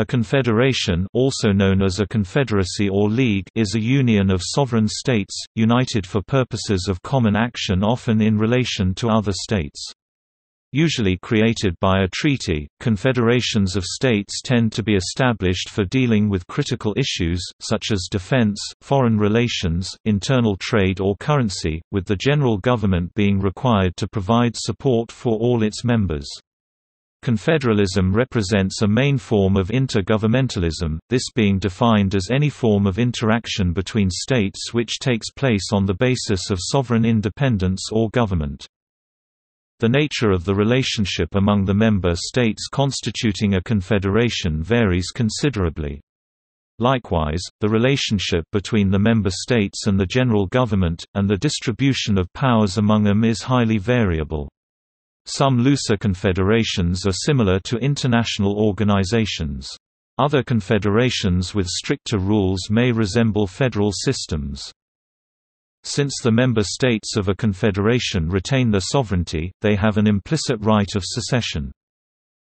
A confederation also known as a confederacy or league is a union of sovereign states, united for purposes of common action often in relation to other states. Usually created by a treaty, confederations of states tend to be established for dealing with critical issues, such as defense, foreign relations, internal trade or currency, with the general government being required to provide support for all its members. Confederalism represents a main form of intergovernmentalism, this being defined as any form of interaction between states which takes place on the basis of sovereign independence or government. The nature of the relationship among the member states constituting a confederation varies considerably. Likewise, the relationship between the member states and the general government, and the distribution of powers among them is highly variable. Some looser confederations are similar to international organizations. Other confederations with stricter rules may resemble federal systems. Since the member states of a confederation retain their sovereignty, they have an implicit right of secession.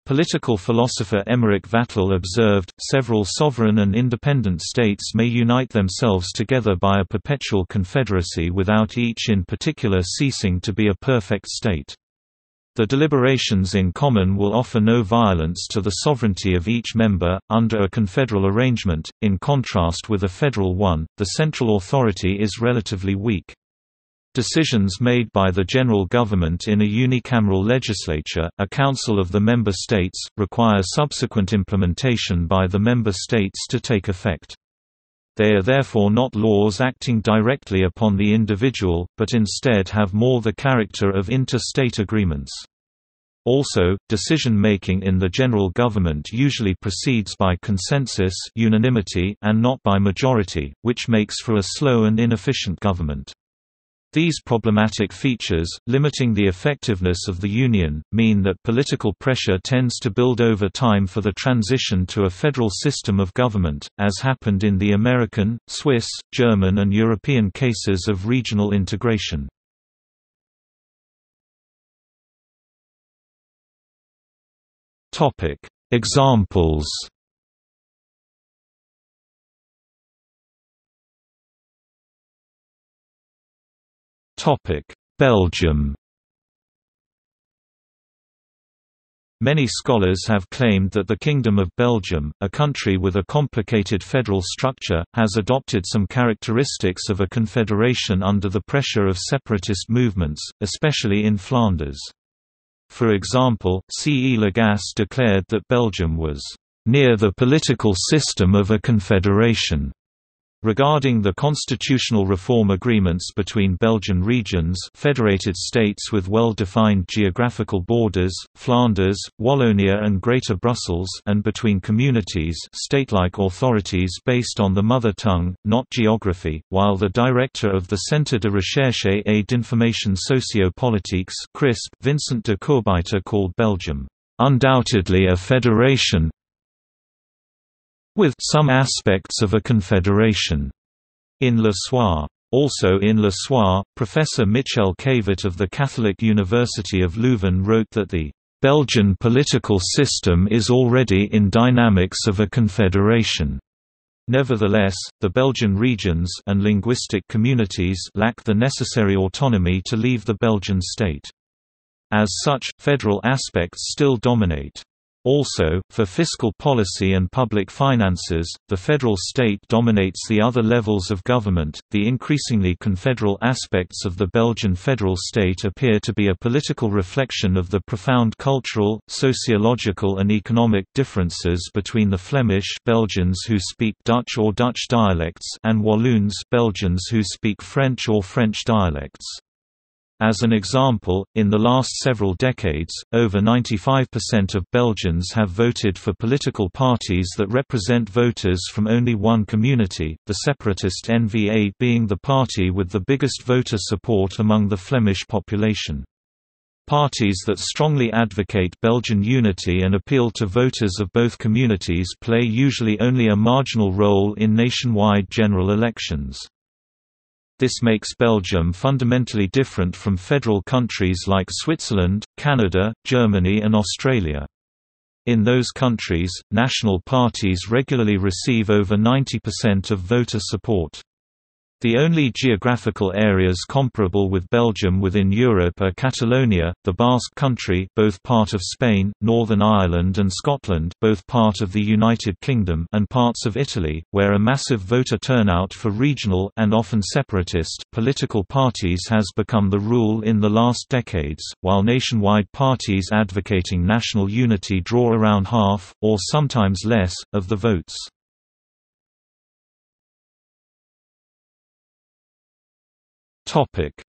Political philosopher Emmerich Vattel observed, several sovereign and independent states may unite themselves together by a perpetual confederacy without each in particular ceasing to be a perfect state. The deliberations in common will offer no violence to the sovereignty of each member, under a confederal arrangement, in contrast with a federal one, the central authority is relatively weak. Decisions made by the general government in a unicameral legislature, a council of the member states, require subsequent implementation by the member states to take effect. They are therefore not laws acting directly upon the individual, but instead have more the character of inter-state agreements. Also, decision-making in the general government usually proceeds by consensus unanimity and not by majority, which makes for a slow and inefficient government. These problematic features, limiting the effectiveness of the Union, mean that political pressure tends to build over time for the transition to a federal system of government, as happened in the American, Swiss, German and European cases of regional integration. Examples Belgium Many scholars have claimed that the Kingdom of Belgium, a country with a complicated federal structure, has adopted some characteristics of a confederation under the pressure of separatist movements, especially in Flanders. For example, C. E. Lagasse declared that Belgium was near the political system of a confederation. Regarding the constitutional reform agreements between Belgian regions federated states with well-defined geographical borders, Flanders, Wallonia and Greater Brussels and between communities state-like authorities based on the mother tongue, not geography, while the director of the Centre de Recherche et d'Information Sociopolitiques Vincent de Coorebyter called Belgium, "...undoubtedly a federation, with some aspects of a confederation. In Le Soir. Also in Le Soir, Professor Michel Cavert of the Catholic University of Leuven wrote that the Belgian political system is already in dynamics of a confederation. Nevertheless, the Belgian regions and linguistic communities lack the necessary autonomy to leave the Belgian state. As such, federal aspects still dominate. Also, for fiscal policy and public finances, the federal state dominates the other levels of government. The increasingly confederal aspects of the Belgian federal state appear to be a political reflection of the profound cultural, sociological, and economic differences between the Flemish Belgians who speak Dutch or Dutch dialects and Walloons Belgians who speak French or French dialects. As an example, in the last several decades, over 95% of Belgians have voted for political parties that represent voters from only one community, the separatist N-VA being the party with the biggest voter support among the Flemish population. Parties that strongly advocate Belgian unity and appeal to voters of both communities play usually only a marginal role in nationwide general elections. This makes Belgium fundamentally different from federal countries like Switzerland, Canada, Germany and Australia. In those countries, national parties regularly receive over 90% of voter support. The only geographical areas comparable with Belgium within Europe are Catalonia, the Basque Country both part of Spain, Northern Ireland and Scotland both part of the United Kingdom and parts of Italy, where a massive voter turnout for regional and often separatist political parties has become the rule in the last decades, while nationwide parties advocating national unity draw around half, or sometimes less, of the votes.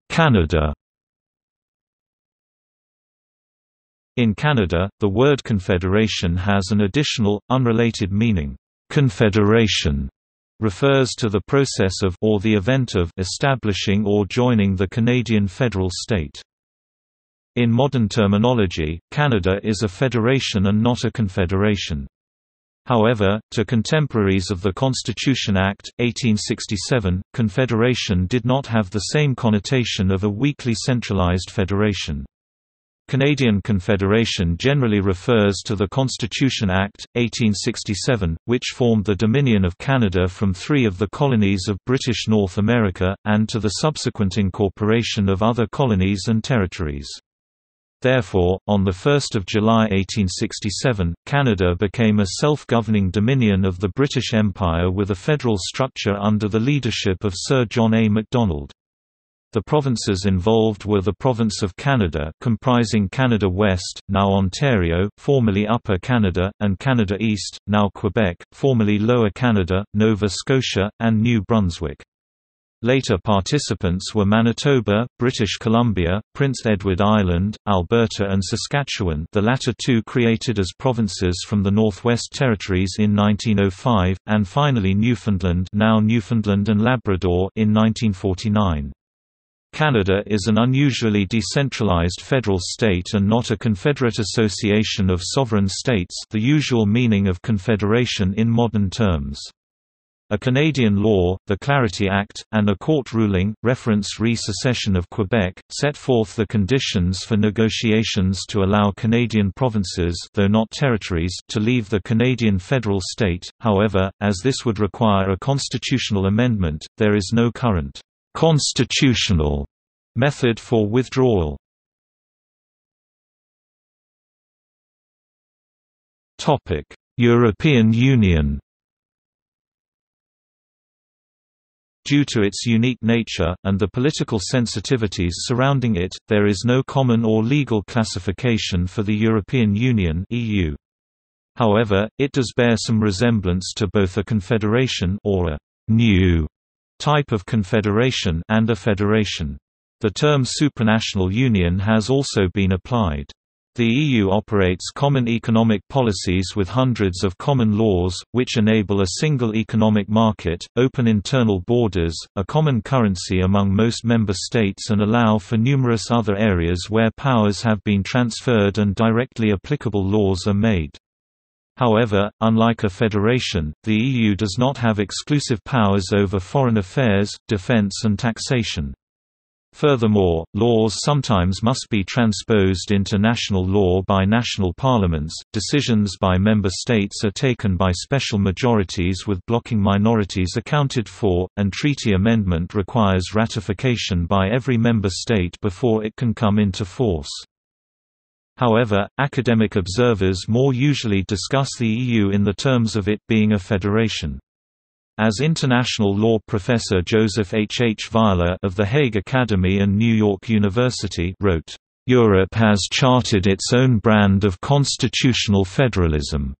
Canada In Canada, the word confederation has an additional, unrelated meaning. Confederation refers to the process of or the event of establishing or joining the Canadian federal state. In modern terminology, Canada is a federation and not a confederation. However, to contemporaries of the Constitution Act, 1867, confederation did not have the same connotation of a weakly centralized federation. Canadian Confederation generally refers to the Constitution Act, 1867, which formed the Dominion of Canada from three of the colonies of British North America, and to the subsequent incorporation of other colonies and territories. Therefore, on 1 July 1867, Canada became a self-governing dominion of the British Empire with a federal structure under the leadership of Sir John A. Macdonald. The provinces involved were the Province of Canada comprising Canada West, now Ontario, formerly Upper Canada, and Canada East, now Quebec, formerly Lower Canada, Nova Scotia, and New Brunswick. Later participants were Manitoba, British Columbia, Prince Edward Island, Alberta and Saskatchewan the latter two created as provinces from the Northwest Territories in 1905, and finally Newfoundland now Newfoundland and Labrador in 1949. Canada is an unusually decentralized federal state and not a confederate association of sovereign states the usual meaning of confederation in modern terms. A Canadian law, the Clarity Act, and a court ruling, reference re-secession of Quebec, set forth the conditions for negotiations to allow Canadian provinces though not territories to leave the Canadian federal state, however, as this would require a constitutional amendment, there is no current «constitutional» method for withdrawal. European Union Due to its unique nature, and the political sensitivities surrounding it, there is no common or legal classification for the European Union EU. However, it does bear some resemblance to both a confederation or a new type of confederation and a federation. The term supranational union has also been applied. The EU operates common economic policies with hundreds of common laws, which enable a single economic market, open internal borders, a common currency among most member states and allow for numerous other areas where powers have been transferred and directly applicable laws are made. However, unlike a federation, the EU does not have exclusive powers over foreign affairs, defence and taxation. Furthermore, laws sometimes must be transposed into national law by national parliaments, decisions by member states are taken by special majorities with blocking minorities accounted for, and treaty amendment requires ratification by every member state before it can come into force. However, academic observers more usually discuss the EU in the terms of it being a federation. As international law professor Joseph H. H. Weiler of The Hague Academy and New York University wrote, "...Europe has charted its own brand of constitutional federalism."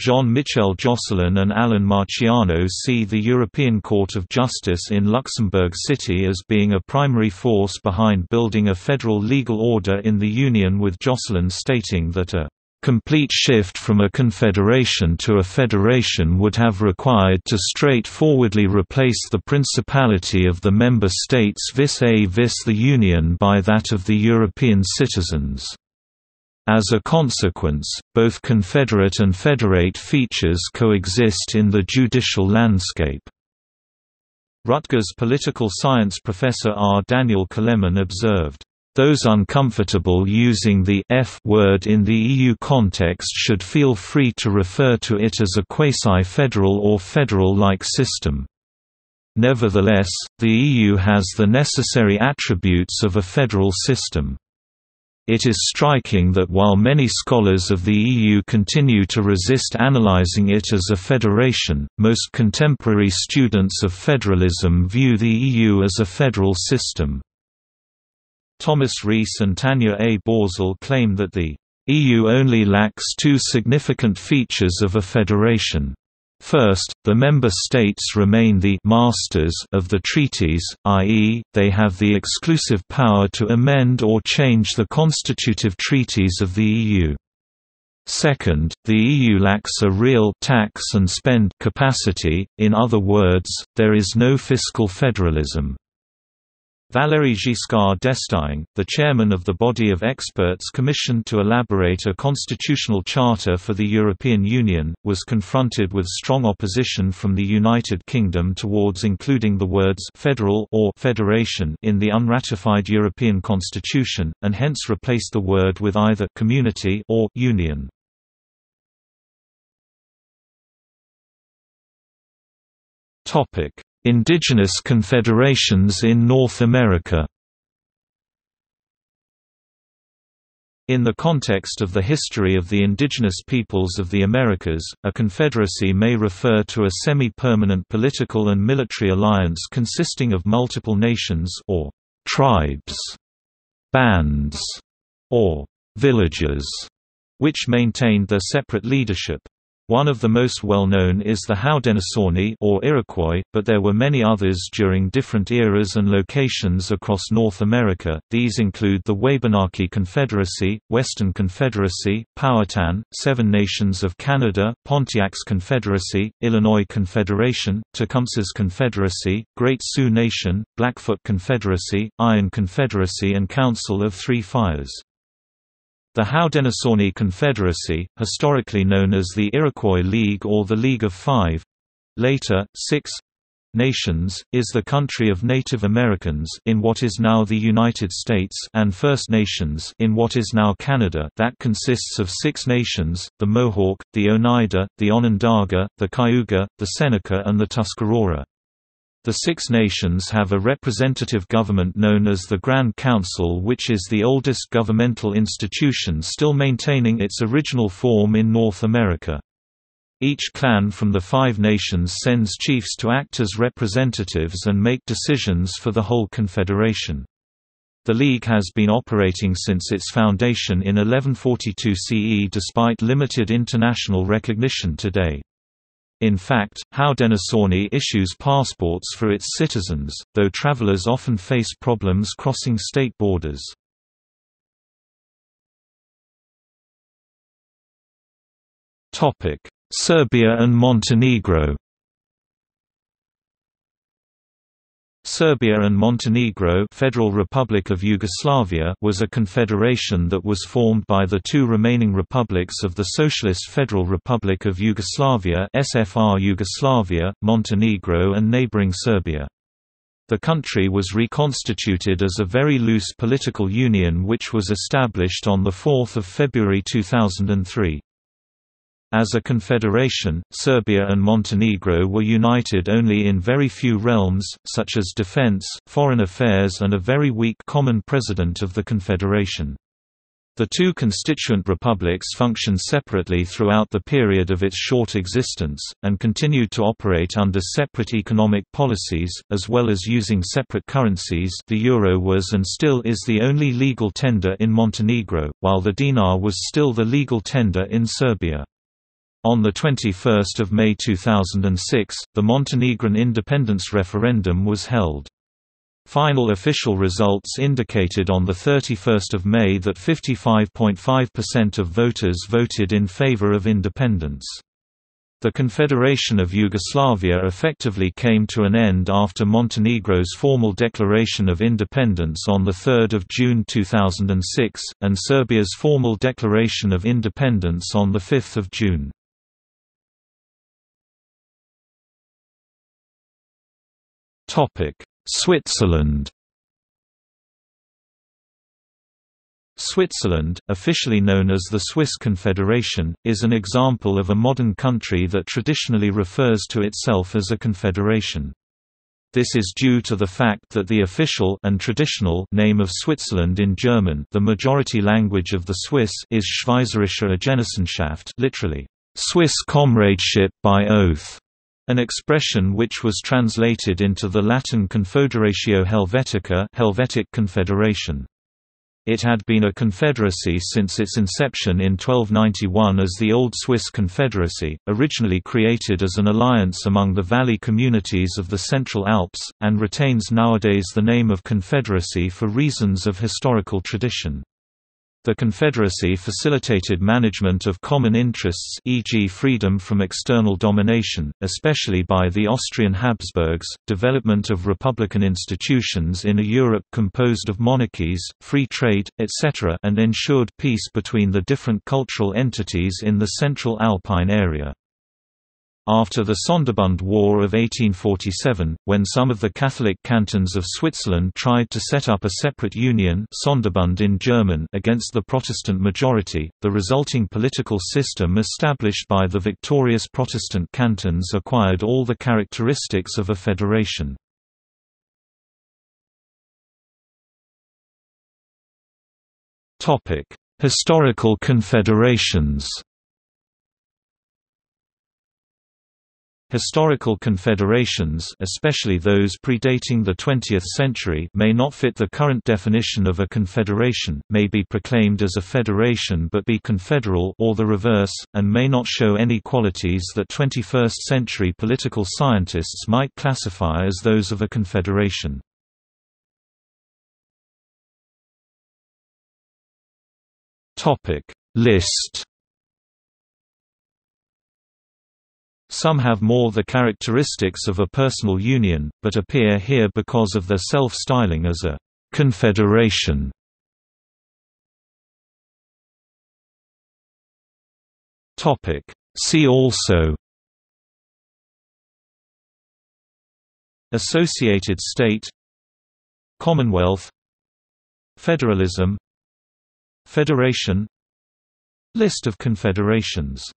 Jean-Michel Josselin and Alan Marciano see the European Court of Justice in Luxembourg City as being a primary force behind building a federal legal order in the Union with Josselin stating that a Complete shift from a confederation to a federation would have required to straightforwardly replace the principality of the member states vis-a-vis the Union by that of the European citizens. As a consequence, both confederate and federate features coexist in the judicial landscape. Rutgers political science professor R. Daniel Kelemen observed, Those uncomfortable using the F word in the EU context should feel free to refer to it as a quasi-federal or federal-like system. Nevertheless, the EU has the necessary attributes of a federal system. It is striking that while many scholars of the EU continue to resist analyzing it as a federation, most contemporary students of federalism view the EU as a federal system. Thomas Rees and Tanya A. Börzel claim that the EU only lacks two significant features of a federation. First, the member states remain the «masters» of the treaties, i.e., they have the exclusive power to amend or change the constitutive treaties of the EU. Second, the EU lacks a real tax and spend capacity, in other words, there is no fiscal federalism. Valéry Giscard d'Estaing, the chairman of the body of experts commissioned to elaborate a constitutional charter for the European Union, was confronted with strong opposition from the United Kingdom towards including the words «federal» or «federation» in the unratified European Constitution, and hence replaced the word with either «community» or «union». Indigenous confederations in North America In the context of the history of the indigenous peoples of the Americas, a confederacy may refer to a semi-permanent political and military alliance consisting of multiple nations or tribes, bands, or villages, which maintained their separate leadership. One of the most well-known is the Haudenosaunee or Iroquois, but there were many others during different eras and locations across North America. These include the Wabanaki Confederacy, Western Confederacy, Powhatan, Seven Nations of Canada, Pontiac's Confederacy, Illinois Confederation, Tecumseh's Confederacy, Great Sioux Nation, Blackfoot Confederacy, Iron Confederacy and Council of Three Fires. The Haudenosaunee Confederacy, historically known as the Iroquois League or the League of Five—later, six, Nations, is the country of Native Americans in what is now the United States and First Nations in what is now Canada that consists of six nations, the Mohawk, the Oneida, the Onondaga, the Cayuga, the Seneca and the Tuscarora. The Six Nations have a representative government known as the Grand Council which is the oldest governmental institution still maintaining its original form in North America. Each clan from the Five Nations sends chiefs to act as representatives and make decisions for the whole confederation. The League has been operating since its foundation in 1142 CE despite limited international recognition today. In fact, Haudenosaunee issues passports for its citizens, though travelers often face problems crossing state borders. Serbia and Montenegro Serbia and Montenegro Federal Republic of Yugoslavia was a confederation that was formed by the two remaining republics of the Socialist Federal Republic of Yugoslavia SFR Yugoslavia, Montenegro and neighboring Serbia. The country was reconstituted as a very loose political union which was established on 4 February 2003. As a confederation, Serbia and Montenegro were united only in very few realms, such as defense, foreign affairs and a very weak common president of the confederation. The two constituent republics functioned separately throughout the period of its short existence, and continued to operate under separate economic policies, as well as using separate currencies the euro was and still is the only legal tender in Montenegro, while the dinar was still the legal tender in Serbia. On 21 May 2006, the Montenegrin independence referendum was held. Final official results indicated on 31 May that 55.5% of voters voted in favor of independence. The Confederation of Yugoslavia effectively came to an end after Montenegro's formal declaration of independence on 3 June 2006, and Serbia's formal declaration of independence on 5 June. Switzerland. Switzerland, officially known as the Swiss Confederation, is an example of a modern country that traditionally refers to itself as a confederation. This is due to the fact that the official and traditional name of Switzerland in German the majority language of the Swiss is Schweizerische Genossenschaft literally, Swiss comradeship by oath, an expression which was translated into the Latin Confederatio Helvetica Helvetic Confederation. It had been a confederacy since its inception in 1291 as the Old Swiss Confederacy, originally created as an alliance among the valley communities of the Central Alps, and retains nowadays the name of Confederacy for reasons of historical tradition. The Confederacy facilitated management of common interests e.g. freedom from external domination, especially by the Austrian Habsburgs, development of republican institutions in a Europe composed of monarchies, free trade, etc. and ensured peace between the different cultural entities in the Central Alpine area. After the Sonderbund War of 1847, when some of the Catholic cantons of Switzerland tried to set up a separate union Sonderbund in German against the Protestant majority, the resulting political system established by the victorious Protestant cantons acquired all the characteristics of a federation. Historical confederations Historical confederations especially those predating the 20th century may not fit the current definition of a confederation, may be proclaimed as a federation but be confederal or the reverse, and may not show any qualities that 21st-century political scientists might classify as those of a confederation. List Some have more the characteristics of a personal union, but appear here because of their self-styling as a «confederation». See also Associated state Commonwealth Federalism Federation List of confederations